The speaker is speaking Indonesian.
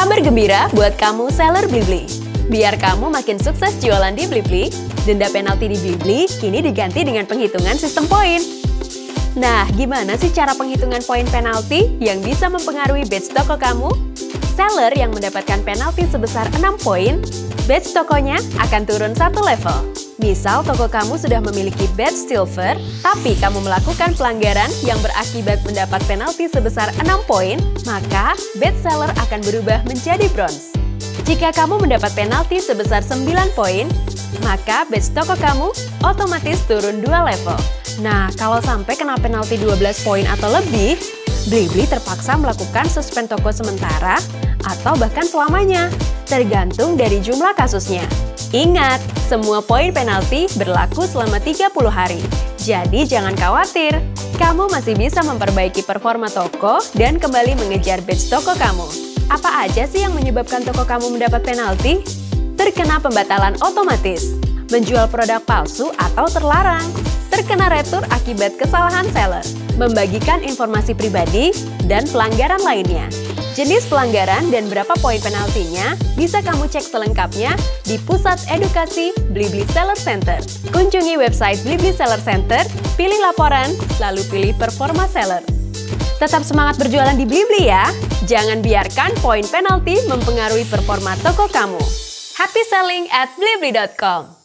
Kabar gembira buat kamu seller Blibli. Biar kamu makin sukses jualan di Blibli, denda penalti di Blibli kini diganti dengan penghitungan sistem poin. Nah, gimana sih cara penghitungan poin penalti yang bisa mempengaruhi batch toko kamu? Seller yang mendapatkan penalti sebesar 6 poin, batch tokonya akan turun satu level. Misal toko kamu sudah memiliki badge silver, tapi kamu melakukan pelanggaran yang berakibat mendapat penalti sebesar 6 poin, maka badge seller akan berubah menjadi bronze. Jika kamu mendapat penalti sebesar 9 poin, maka badge toko kamu otomatis turun 2 level. Nah, kalau sampai kena penalti 12 poin atau lebih, Blibli terpaksa melakukan suspend toko sementara atau bahkan selamanya, tergantung dari jumlah kasusnya. Ingat, semua poin penalti berlaku selama 30 hari. Jadi jangan khawatir, kamu masih bisa memperbaiki performa toko dan kembali mengejar batch toko kamu. Apa aja sih yang menyebabkan toko kamu mendapat penalti? Terkena pembatalan otomatis, menjual produk palsu atau terlarang, terkena retur akibat kesalahan seller, membagikan informasi pribadi, dan pelanggaran lainnya. Jenis pelanggaran dan berapa poin penaltinya bisa kamu cek selengkapnya di Pusat Edukasi Blibli Seller Center. Kunjungi website Blibli Seller Center, pilih laporan, lalu pilih performa seller. Tetap semangat berjualan di Blibli ya! Jangan biarkan poin penalti mempengaruhi performa toko kamu. Happy selling at blibli.com